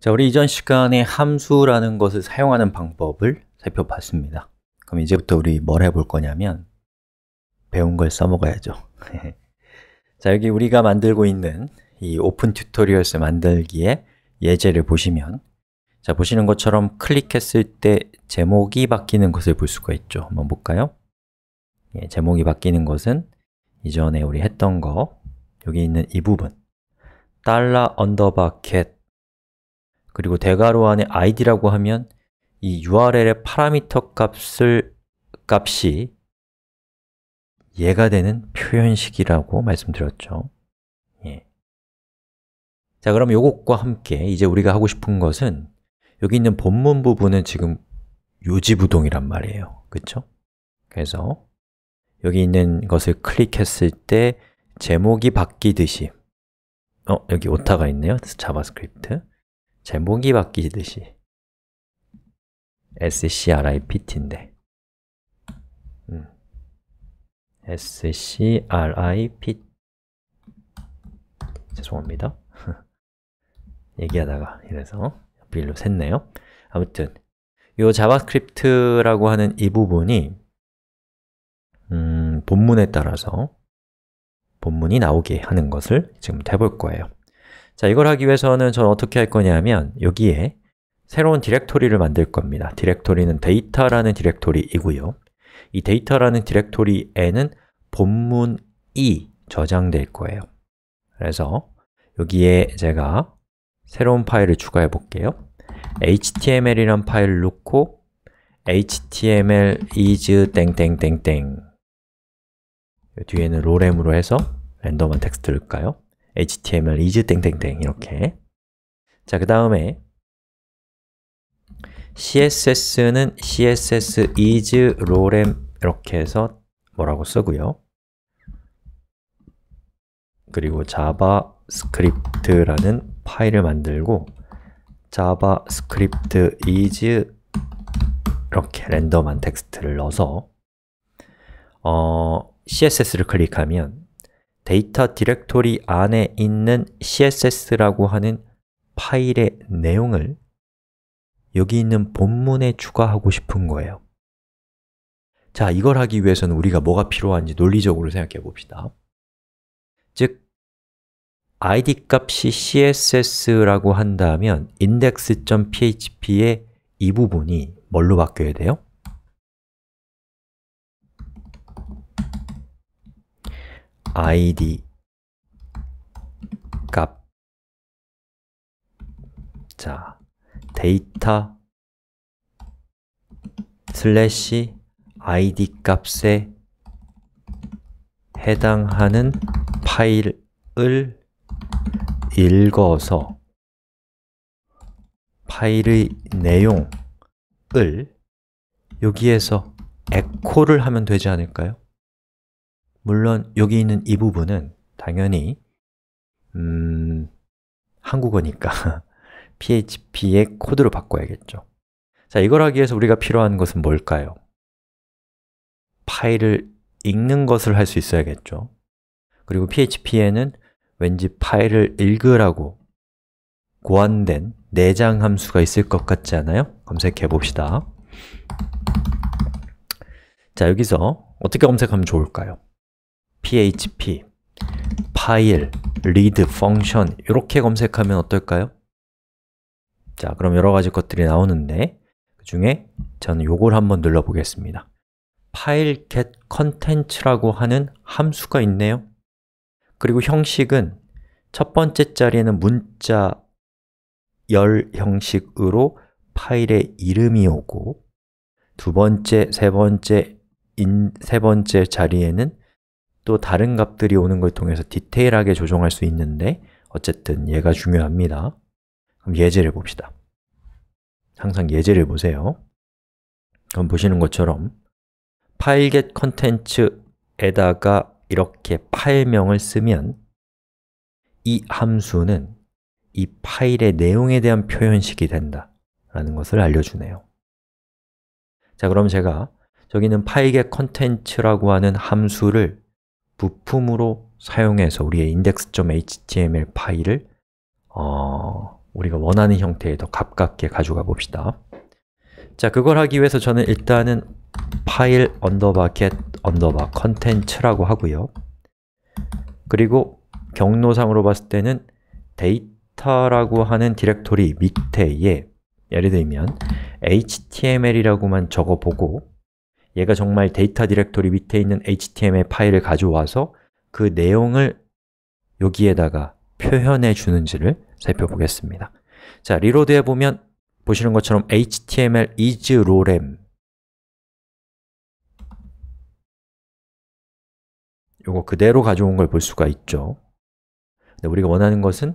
자, 우리 이전 시간에 함수라는 것을 사용하는 방법을 살펴봤습니다. 그럼 이제부터 우리 뭘 해볼 거냐면 배운 걸 써먹어야죠. 자, 여기 우리가 만들고 있는 이 Open Tutorials 만들기의 예제를 보시면 자, 보시는 것처럼 클릭했을 때 제목이 바뀌는 것을 볼 수가 있죠. 한번 볼까요? 예, 제목이 바뀌는 것은 이전에 우리 했던 거 여기 있는 이 부분. 달러 underbar get 그리고 대괄호 안에 id라고 하면 이 URL의 파라미터 값을 값이 얘가 되는 표현식이라고 말씀드렸죠 예. 자, 그럼 이것과 함께 이제 우리가 하고 싶은 것은 여기 있는 본문 부분은 지금 요지부동이란 말이에요 그렇죠? 그래서 여기 있는 것을 클릭했을 때 제목이 바뀌듯이 어, 여기 오타가 있네요 자바스크립트 제목이 바뀌듯이 script인데. 음. script 죄송합니다. 얘기하다가 이래서 빌로 샜네요. 아무튼 이 자바스크립트라고 하는 이 부분이 음, 본문에 따라서 본문이 나오게 하는 것을 지금부터 해볼 거예요 자, 이걸 하기 위해서는 저는 어떻게 할 거냐면 여기에 새로운 디렉토리를 만들 겁니다. 디렉토리는 데이터라는 디렉토리이고요. 이 데이터라는 디렉토리에는 본문이 저장될 거예요. 그래서 여기에 제가 새로운 파일을 추가해 볼게요. html이란 파일을 넣고 html is 땡땡땡땡. 뒤에는 로렘으로 해서 랜덤한 텍스트를 넣을까요? Html is 땡땡땡 이렇게. 자, 그 다음에 css는 css is lorem 이렇게 해서 뭐라고 쓰고요. 그리고 자바스크립트라는 파일을 만들고 JavaScript is 이렇게 랜덤한 텍스트를 넣어서 어, css를 클릭하면 데이터 디렉토리 안에 있는 css라고 하는 파일의 내용을 여기 있는 본문에 추가하고 싶은 거예요 자, 이걸 하기 위해서는 우리가 뭐가 필요한지 논리적으로 생각해 봅시다 즉, id 값이 css라고 한다면 index.php의 이 부분이 뭘로 바뀌어야 돼요? Id 값 자, 데이터 슬래시 id 값에 해당하는 파일을 읽어서 파일의 내용을 여기에서 에코를 하면 되지 않을까요? 물론 여기 있는 이 부분은 당연히 음, 한국어니까 PHP의 코드로 바꿔야겠죠 자, 이걸 하기 위해서 우리가 필요한 것은 뭘까요? 파일을 읽는 것을 할 수 있어야겠죠 그리고 PHP에는 왠지 파일을 읽으라고 고안된 내장 함수가 있을 것 같지 않아요? 검색해 봅시다 자, 여기서 어떻게 검색하면 좋을까요? Php, 파일, read, function 이렇게 검색하면 어떨까요? 자, 그럼 여러 가지 것들이 나오는데 그 중에 저는 요걸 한번 눌러보겠습니다 파일 get content라고 하는 함수가 있네요 그리고 형식은 첫 번째 자리에는 문자 열 형식으로 파일의 이름이 오고 두 번째, 세 번째, 인, 세 번째 자리에는 또 다른 값들이 오는 걸 통해서 디테일하게 조정할 수 있는데 어쨌든 얘가 중요합니다. 그럼 예제를 봅시다. 항상 예제를 보세요. 그럼 보시는 것처럼 파일 get content에다가 이렇게 파일명을 쓰면 이 함수는 이 파일의 내용에 대한 표현식이 된다 라는 것을 알려주네요. 자, 그럼 제가 저기는 file get content라고 하는 함수를 부품으로 사용해서 우리의 index.html 파일을 어, 우리가 원하는 형태에 더 가깝게 가져가 봅시다. 자, 그걸 하기 위해서 저는 일단은 파일 언더바 get 언더바 컨텐츠라고 하고요. 그리고 경로상으로 봤을 때는 데이터라고 하는 디렉토리 밑에에 예를 들면 html이라고만 적어보고 얘가 정말 데이터 디렉토리 밑에 있는 html 파일을 가져와서 그 내용을 여기에다가 표현해 주는지를 살펴보겠습니다. 자, reload 해보면 보시는 것처럼 html is lorem 요거 그대로 가져온 걸 볼 수가 있죠. 근데 우리가 원하는 것은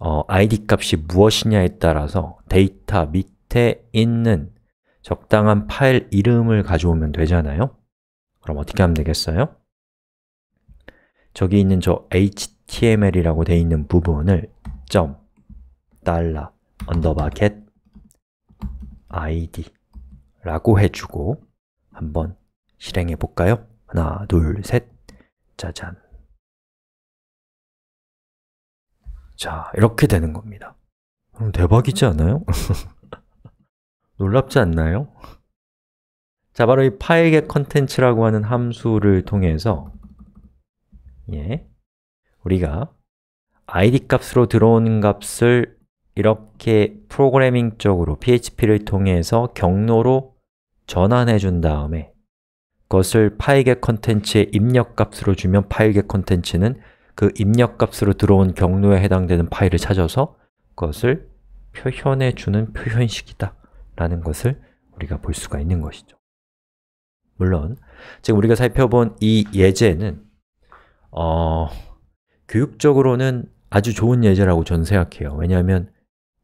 어, id 값이 무엇이냐에 따라서 데이터 밑에 있는 적당한 파일 이름을 가져오면 되잖아요 그럼 어떻게 하면 되겠어요? 저기 있는 저 html이라고 되어 있는 부분을 점, 달러, underbar get id 라고 해주고 한번 실행해 볼까요? 하나, 둘, 셋, 짜잔 자, 이렇게 되는 겁니다 음, 대박이지 않아요? 놀랍지 않나요? 자, 바로 이 파일겟 컨텐츠라고 하는 함수를 통해서 예, 우리가 id 값으로 들어오는 값을 이렇게 프로그래밍적으로 PHP를 통해서 경로로 전환해 준 다음에 그것을 파일겟 컨텐츠의 입력값으로 주면 파일겟 컨텐츠는 그 입력값으로 들어온 경로에 해당되는 파일을 찾아서 그것을 표현해 주는 표현식이다 라는 것을 우리가 볼 수가 있는 것이죠. 물론 지금 우리가 살펴본 이 예제는 어, 교육적으로는 아주 좋은 예제라고 저는 생각해요. 왜냐하면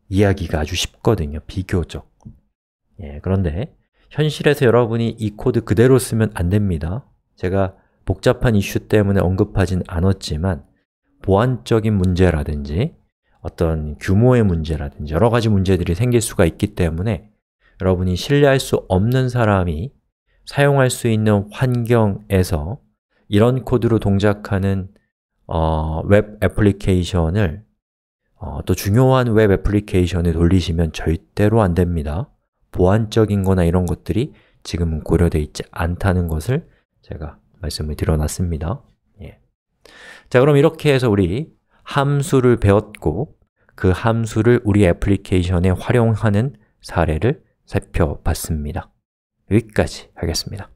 이야기가 아주 쉽거든요, 비교적. 예, 그런데 현실에서 여러분이 이 코드 그대로 쓰면 안 됩니다. 제가 복잡한 이슈 때문에 언급하진 않았지만 보안적인 문제라든지 어떤 규모의 문제라든지 여러 가지 문제들이 생길 수가 있기 때문에 여러분이 신뢰할 수 없는 사람이 사용할 수 있는 환경에서 이런 코드로 동작하는 어, 웹 애플리케이션을 어, 또 중요한 웹 애플리케이션에 돌리시면 절대로 안 됩니다 보안적인 거나 이런 것들이 지금은 고려되어 있지 않다는 것을 제가 말씀을 드려놨습니다 예. 자, 그럼 이렇게 해서 우리 함수를 배웠고 그 함수를 우리 애플리케이션에 활용하는 사례를 살펴봤습니다. 여기까지 하겠습니다